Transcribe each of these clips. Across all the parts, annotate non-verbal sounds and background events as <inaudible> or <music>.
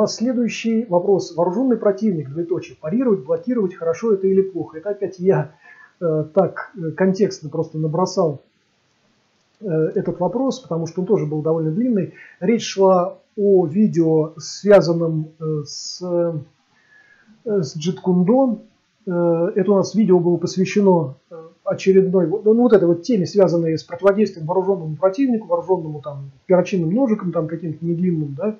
нас следующий вопрос. Вооруженный противник, двоеточие. Парировать, блокировать, хорошо это или плохо? Это опять я э, так э, контекстно просто набросал э, этот вопрос, потому что он тоже был довольно длинный. Речь шла о видео, связанном э, с, э, с Джиткундо. Э, это у нас видео было посвящено э, очередной, ну, вот этой вот теме, связанной с противодействием вооруженному противнику, вооруженному там перочинным ножиком, там каким-то недлинным, да,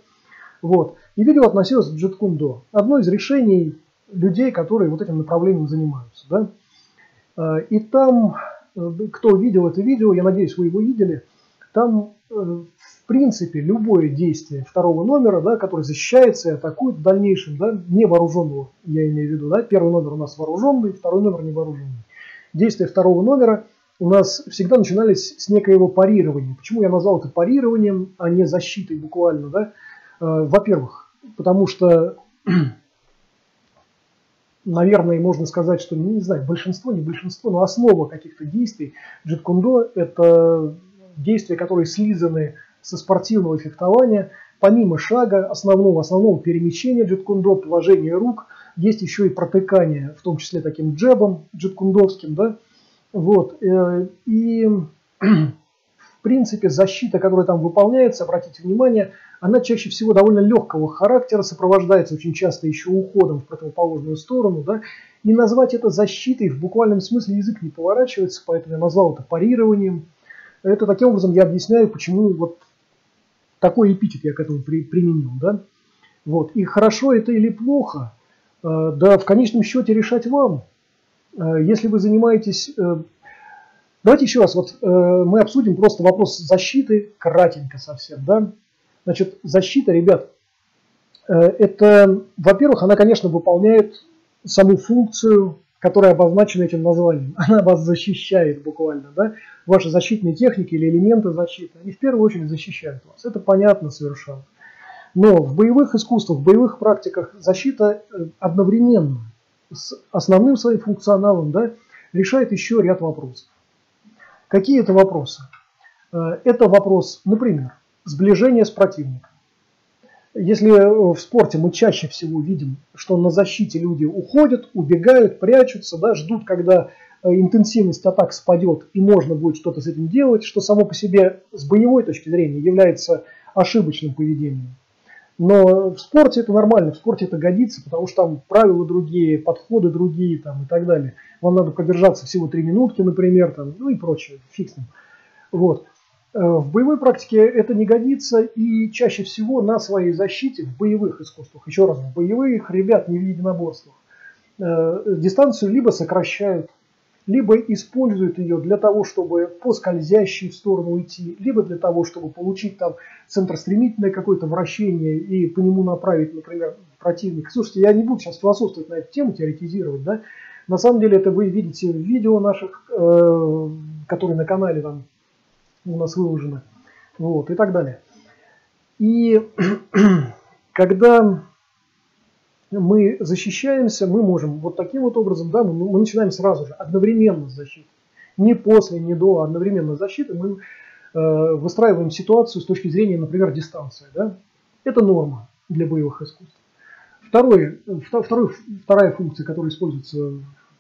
вот. И видео относилось к джеткундо. Одно из решений людей, которые вот этим направлением занимаются, да. Э, и там, кто видел это видео, я надеюсь, вы его видели, там в принципе любое действие второго номера, да, который защищается и атакует в дальнейшем, да, не вооруженного, я имею в виду, да, первый номер у нас вооруженный, второй номер не вооруженный действия второго номера у нас всегда начинались с некоего парирования. Почему я назвал это парированием, а не защитой буквально? Да? Э, во-первых, потому что, <clears throat> наверное, можно сказать, что, ну, не знаю, большинство, не большинство, но основа каких-то действий джиткундо – это действия, которые слизаны со спортивного фехтования. Помимо шага, основного, основного перемещения джиткундо, положения рук – есть еще и протыкание, в том числе таким джебом джеткундовским, да, вот, э, и <clears throat> в принципе защита, которая там выполняется, обратите внимание, она чаще всего довольно легкого характера, сопровождается очень часто еще уходом в противоположную сторону, да, и назвать это защитой в буквальном смысле язык не поворачивается, поэтому я назвал это парированием. Это таким образом я объясняю, почему вот такой эпитет я к этому при, применил, да. Вот. И хорошо это или плохо, Э, да в конечном счете решать вам. Э, если вы занимаетесь... Э, давайте еще раз, вот мы обсудим просто вопрос защиты, кратенько совсем, да. Значит, защита, ребят, это, во-первых, она, конечно, выполняет саму функцию, которая обозначена этим названием. <laughs> Она вас защищает буквально, да. Ваши защитные техники или элементы защиты, они в первую очередь защищают вас. Это понятно совершенно. Но в боевых искусствах, в боевых практиках защита э, одновременно с основным своим функционалом да, решает еще ряд вопросов. Какие это вопросы? Э, это вопрос, например, сближения с противником. Если в спорте мы чаще всего видим, что на защите люди уходят, убегают, прячутся, да, ждут, когда э, интенсивность атак спадет и можно будет что-то с этим делать, что само по себе с боевой точки зрения является ошибочным поведением. Но в спорте это нормально, в спорте это годится, потому что там правила другие, подходы другие там, и так далее. Вам надо продержаться всего три минутки, например, там, ну и прочее, фиг ним. Вот. Э, в боевой практике это не годится, и чаще всего на своей защите в боевых искусствах, еще раз, в боевых, ребят, не в единоборствах, э, дистанцию либо сокращают, либо используют ее для того, чтобы по скользящей в сторону уйти, либо для того, чтобы получить там центростремительное какое-то вращение и по нему направить, например, противника. Слушайте, я не буду сейчас философствовать на эту тему, теоретизировать, да. На самом деле это вы видите в видео наших, э, которые на канале там у нас выложены, вот, и так далее. И <clears throat> когда мы защищаемся, мы можем вот таким вот образом, да, мы, мы начинаем сразу же, одновременно с защитой. Не после, не до, а одновременно с защитой мы э, выстраиваем ситуацию с точки зрения, например, дистанции. Да? Это норма для боевых искусств. Второй, второй, вторая функция, которая используется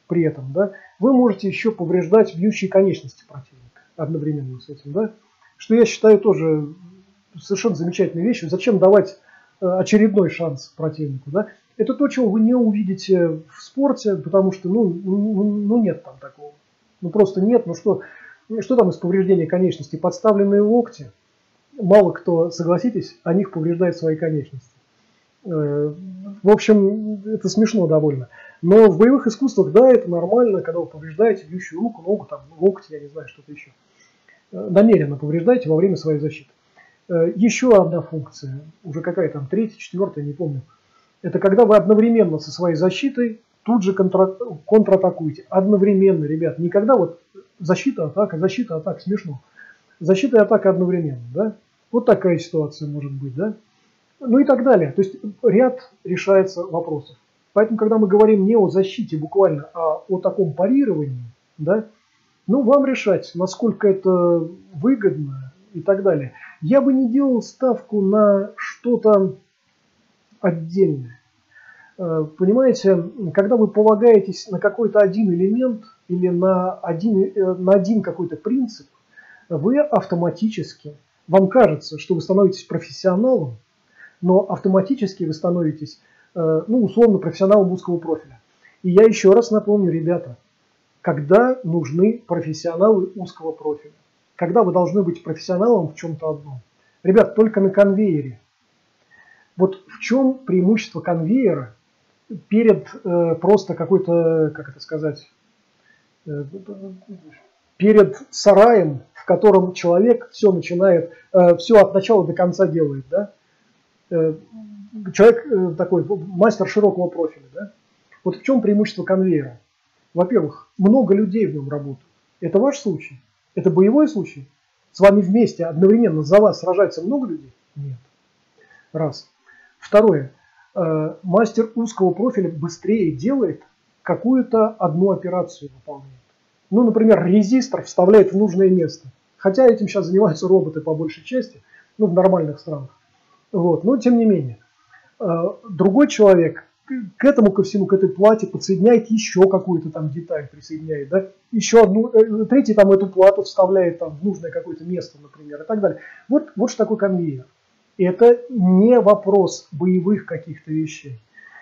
при этом, да, вы можете еще повреждать бьющие конечности противника одновременно с этим. Да? Что я считаю тоже совершенно замечательной вещью. Зачем давать э, очередной шанс противнику. Да? Это то, чего вы не увидите в спорте, потому что ну, ну, ну нет там такого. Ну просто нет, ну что, что там из повреждения конечностей? Подставленные локти. Мало кто, согласитесь, о них повреждает свои конечности. Э, в общем, это смешно довольно. Но в боевых искусствах, да, это нормально, когда вы повреждаете бьющую руку, ногу, там, локти, я не знаю, что-то еще. Э, намеренно повреждаете во время своей защиты. Э, еще одна функция, уже какая там, третья, четвертая, не помню – это когда вы одновременно со своей защитой тут же контра контратакуете. Одновременно, ребят. Не когда вот защита, атака, защита, атака. Смешно. Защита и атака одновременно. Да? Вот такая ситуация может быть. Да? Ну и так далее. То есть ряд решается вопросов. Поэтому, когда мы говорим не о защите буквально, а о таком парировании, да, ну, вам решать, насколько это выгодно и так далее. Я бы не делал ставку на что-то отдельное. Э, понимаете, когда вы полагаетесь на какой-то один элемент или на один, э, на один какой-то принцип, вы автоматически, вам кажется, что вы становитесь профессионалом, но автоматически вы становитесь, э, ну, условно, профессионалом узкого профиля. И я еще раз напомню, ребята, когда нужны профессионалы узкого профиля? Когда вы должны быть профессионалом в чем-то одном? Ребят, только на конвейере. Вот в чем преимущество конвейера перед э, просто какой-то, как это сказать, э, перед сараем, в котором человек все начинает, э, все от начала до конца делает, да? Э, человек э, такой мастер широкого профиля, да? Вот в чем преимущество конвейера? Во-первых, много людей в нем работают. Это ваш случай? Это боевой случай? С вами вместе одновременно за вас сражается много людей? Нет. Раз. Второе. Э, мастер узкого профиля быстрее делает какую-то одну операцию выполняет. Ну, например, резистор вставляет в нужное место. Хотя этим сейчас занимаются роботы по большей части, ну, в нормальных странах. Вот. Но тем не менее. Э, другой человек к этому, ко всему, к этой плате подсоединяет еще какую-то там деталь, присоединяет, да, еще одну, э, третий там эту плату вставляет там в нужное какое-то место, например, и так далее. Вот, вот что такое конвейер. Это не вопрос боевых каких-то вещей.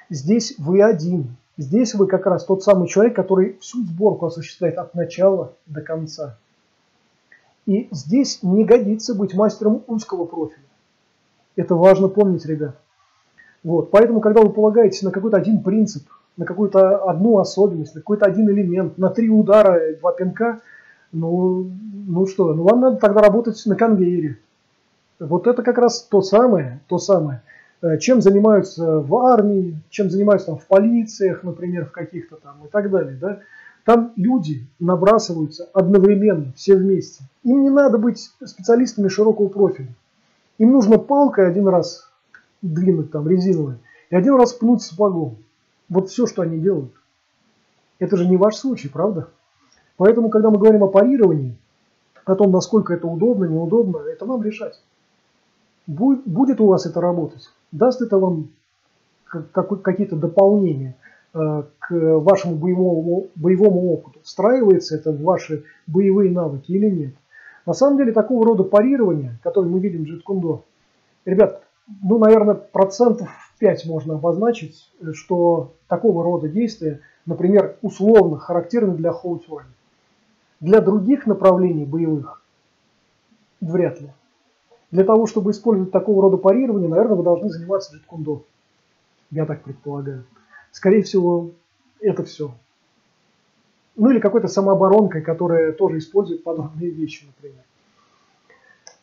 Здесь вы один. Здесь вы как раз тот самый человек, который всю сборку осуществляет от начала до конца. И здесь не годится быть мастером узкого профиля. Это важно помнить, ребят. Вот. Поэтому, когда вы полагаетесь на какой-то один принцип, на какую-то одну особенность, на какой-то один элемент, на три удара, два пинка, ну, ну что, ну вам надо тогда работать на конвейере. Вот это как раз то самое, то самое, э, чем занимаются в армии, чем занимаются там в полициях, например, в каких-то там и так далее. Да? Там люди набрасываются одновременно, все вместе. Им не надо быть специалистами широкого профиля. Им нужно палкой один раз двинуть там резиновой, и один раз пнуть сапогом. Вот все, что они делают. Это же не ваш случай, правда? Поэтому, когда мы говорим о парировании, о том, насколько это удобно, неудобно, это вам решать. Будет, будет у вас это работать? Даст это вам какие-то дополнения э, к вашему боевому, боевому опыту? Встраивается это в ваши боевые навыки или нет? На самом деле, такого рода парирование, которое мы видим в джиткундо, ребят, ну, наверное, процентов 5 можно обозначить, что такого рода действия, например, условно характерны для хоутюань. Для других направлений боевых вряд ли. Для того, чтобы использовать такого рода парирование, наверное, вы должны заниматься джиткундо. Я так предполагаю. Скорее всего, это все. Ну или какой-то самооборонкой, которая тоже использует подобные вещи, например.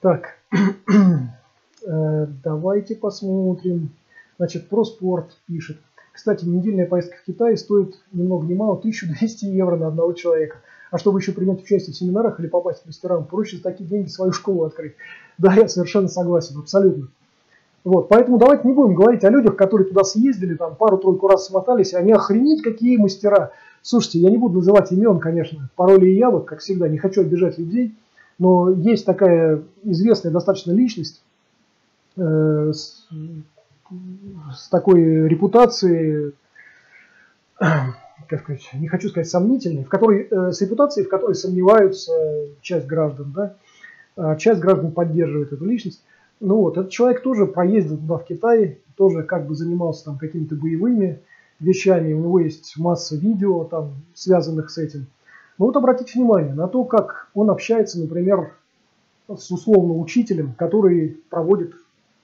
Так. <clears throat> Э, давайте посмотрим. Значит, про спорт пишет. Кстати, недельная поездка в Китай стоит ни много ни мало 1200 евро на одного человека. А чтобы еще принять участие в семинарах или попасть в мастерам, проще за такие деньги свою школу открыть. <laughs> Да, я совершенно согласен, абсолютно. Вот, поэтому давайте не будем говорить о людях, которые туда съездили, там пару-тройку раз смотались, они охренеть какие мастера. Слушайте, я не буду называть имен, конечно, пароли и явок, как всегда, не хочу обижать людей, но есть такая известная достаточно личность, Э, с, с такой репутацией, <clears throat> как сказать, не хочу сказать сомнительной, в которой, э, с репутацией, в которой сомневаются часть граждан, да, а часть граждан поддерживает эту личность. Ну вот, этот человек тоже проездил туда в Китае, тоже как бы занимался там какими-то боевыми вещами, у него есть масса видео там, связанных с этим. Но вот обратите внимание на то, как он общается, например, с условно учителем, который проводит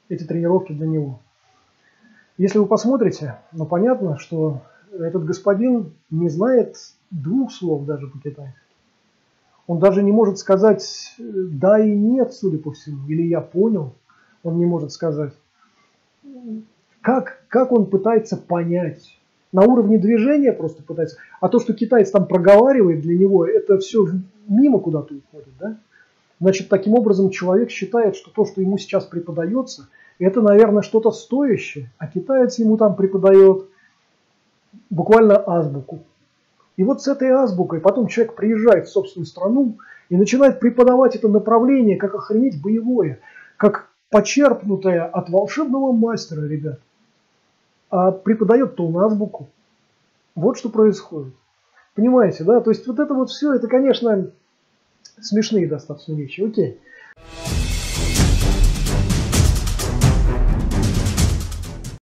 эти тренировки для него. Если вы посмотрите, ну понятно, что этот господин не знает двух слов даже по-китайски. Он даже не может сказать да и нет, судя по всему, или я понял, он не может сказать. Как, как он пытается понять? На уровне движения просто пытается. А то, что китаец там проговаривает для него, это все мимо куда-то уходит. Да? Значит, таким образом человек считает, что то, что ему сейчас преподается – это, наверное, что-то стоящее, а китаец ему там преподает буквально азбуку. И вот с этой азбукой потом человек приезжает в собственную страну и начинает преподавать это направление, как охренеть боевое, как почерпнутое от волшебного мастера, ребят. а преподает-то он азбуку. Вот что происходит. Понимаете, да? То есть вот это вот все, это, конечно, смешные достаточно вещи. Окей.